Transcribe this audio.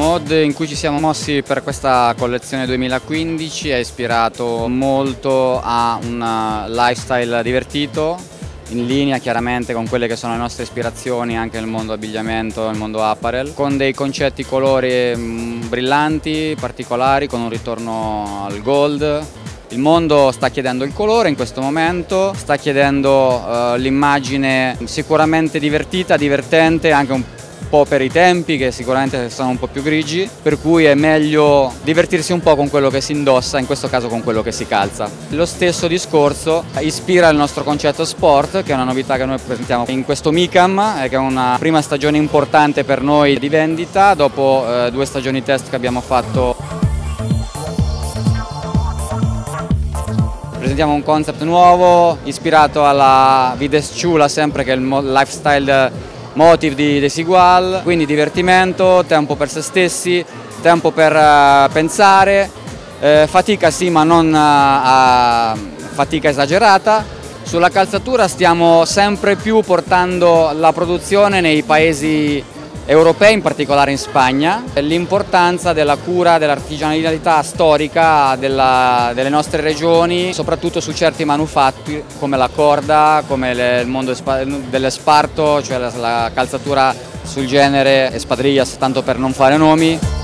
Mod in cui ci siamo mossi per questa collezione 2015 è ispirato molto a un lifestyle divertito, in linea chiaramente con quelle che sono le nostre ispirazioni anche nel mondo abbigliamento, nel mondo apparel, con dei concetti colori mm, brillanti, particolari, con un ritorno al gold, il mondo sta chiedendo il colore in questo momento, sta chiedendo uh, l'immagine sicuramente divertita, divertente, anche un po' per i tempi che sicuramente sono un po' più grigi, per cui è meglio divertirsi un po' con quello che si indossa, in questo caso con quello che si calza. Lo stesso discorso ispira il nostro concetto sport, che è una novità che noi presentiamo in questo MICAM, eh, che è una prima stagione importante per noi di vendita, dopo eh, due stagioni test che abbiamo fatto presentiamo un concept nuovo ispirato alla Vides Chula sempre che è il lifestyle motive di Desigual, quindi divertimento, tempo per se stessi, tempo per uh, pensare, eh, fatica sì ma non uh, fatica esagerata. Sulla calzatura stiamo sempre più portando la produzione nei paesi europei, in particolare in Spagna, l'importanza della cura dell'artigianalità storica della, delle nostre regioni, soprattutto su certi manufatti come la corda, come le, il mondo dell'esparto, cioè la, la calzatura sul genere Espadrillas, tanto per non fare nomi.